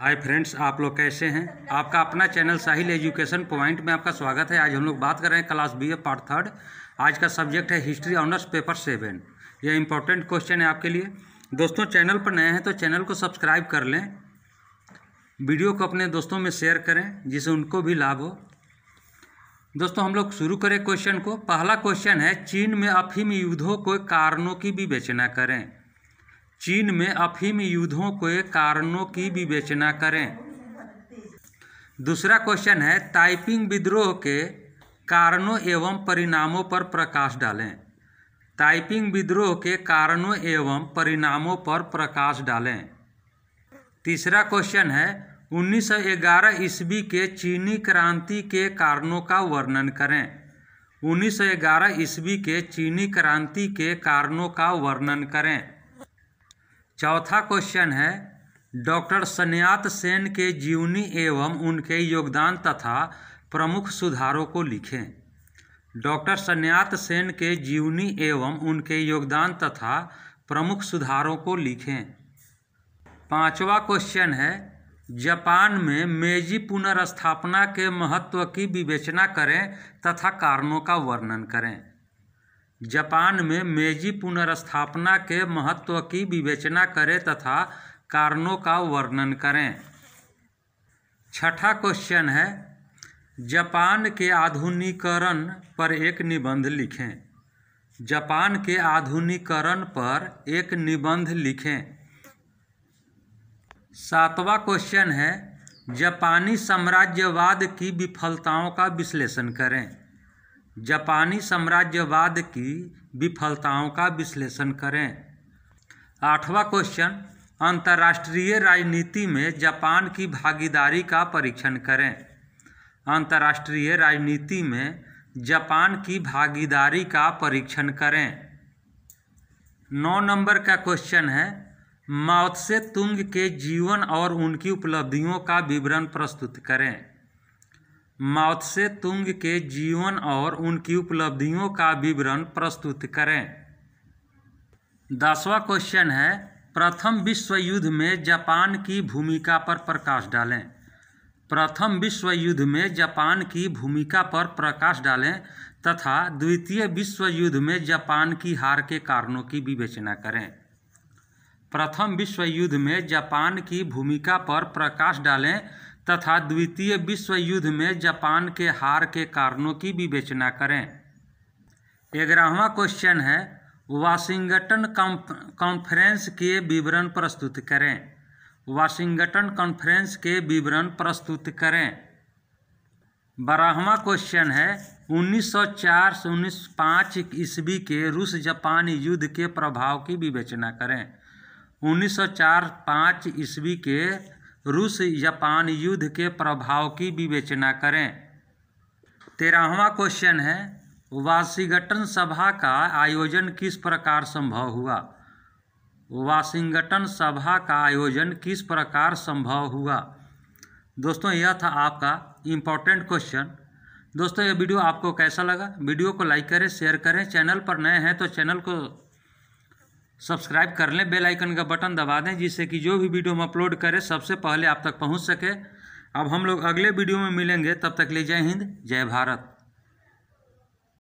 Hi friends आप लोग कैसे हैं? आपका अपना चैनल साहिल एजुकेशन पॉइंट में आपका स्वागत है। आज हम लोग बात कर रहे हैं class B A part third आज का सब्जेक्ट है हिस्ट्री ऑनर्स पेपर सेवन ये इंपॉर्टेंट क्वेश्चन है आपके लिए। दोस्तों चैनल पर नए हैं तो चैनल को सब्सक्राइब कर लें। वीडियो को अपने दोस्तों में शेयर करें, जिससे उनको भी लाभ हो। दोस्तों, हम लोग शुरू करें क्वेश्चन को। पहला क्वेश्चन है, चीन में अफीम युद्धों को कारणों की भी विवेचना करें। चीन में अफीम युद्धों के कारणों की विवेचना करें। दूसरा क्वेश्चन है, ताइपिंग विद्रोह के कारणों एवं परिणामों पर प्रकाश डालें। टाइपिंग विद्रोह के कारणों एवं परिणामों पर प्रकाश डालें। तीसरा क्वेश्चन है 1911 ईस्वी के चीनी क्रांति के कारणों का वर्णन करें। 1911 ईस्वी के चीनी क्रांति के कारणों का वर्णन करें। चौथा क्वेश्चन है, डॉक्टर सन्यात सेन के जीवनी एवं उनके योगदान तथा प्रमुख सुधारों को लिखें। डॉक्टर सन्यात सेन के जीवनी एवं उनके योगदान तथा प्रमुख सुधारों को लिखें। पांचवा क्वेश्चन है, जापान में मेजी पुनर्स्थापना के महत्व की विवेचना करें तथा कारणों का वर्णन करें। जापान में मेजी पुनर्स्थापना के महत्व की विवेचना करें तथा कारणों का वर्णन करें। छठा क्वेश्चन है, जापान के आधुनिकरण पर एक निबंध लिखें। जापान के आधुनिकरण पर एक निबंध लिखें। सातवां क्वेश्चन है, जापानी साम्राज्यवाद की विफलताओं का विश्लेषण करें। जापानी साम्राज्यवाद की विफलताओं का विश्लेषण करें। आठवां क्वेश्चन अंतर्राष्ट्रीय राजनीति में जापान की भागीदारी का परीक्षण करें। अंतर्राष्ट्रीय राजनीति में जापान की भागीदारी का परीक्षण करें। नौ नंबर का क्वेश्चन है माओत्से तुंग के जीवन और उनकी उपलब्धियों का विवरण प्रस्तुत करें। माओत्से तुंग के जीवन और उनकी उपलब्धियों का विवरण प्रस्तुत करें। दसवां क्वेश्चन है, प्रथम विश्व युद्ध में जापान की भूमिका पर प्रकाश डालें। प्रथम विश्व युद्ध में जापान की भूमिका पर प्रकाश डालें तथा द्वितीय विश्व युद्ध में जापान की हार के कारणों की विवेचना करें। प्रथम विश्व युद्ध में जापान की भूमिका पर प्रकाश डालें तथा द्वितीय विश्व युद्ध में जापान के हार के कारणों की विवेचना करें। ग्यारहवा क्वेश्चन है, वाशिंगटन कॉन्फ्रेंस के विवरण प्रस्तुत करें। वाशिंगटन कॉन्फ्रेंस के विवरण प्रस्तुत करें। बारहवा क्वेश्चन है 1904 से उन्नीस पाँच ईस्वी के रूस जापान युद्ध के प्रभाव की विवेचना करें। 1904-5 ईस्वी के रूस, जापान युद्ध के प्रभाव की विवेचना करें। तेरहवा क्वेश्चन है, वाशिंगटन सभा का आयोजन किस प्रकार संभव हुआ? वाशिंगटन सभा का आयोजन किस प्रकार संभव हुआ? दोस्तों, यह था आपका इम्पोर्टेंट क्वेश्चन दोस्तों, यह वीडियो आपको कैसा लगा? वीडियो को लाइक करें शेयर करें। चैनल पर नए हैं तो चैनल को सब्सक्राइब कर लें, बेल आइकन का बटन दबा दें जिससे कि जो भी वीडियो हम अपलोड करें, सबसे पहले आप तक पहुँच सके। अब हम लोग अगले वीडियो में मिलेंगे, तब तक ले जय हिंद, जय भारत।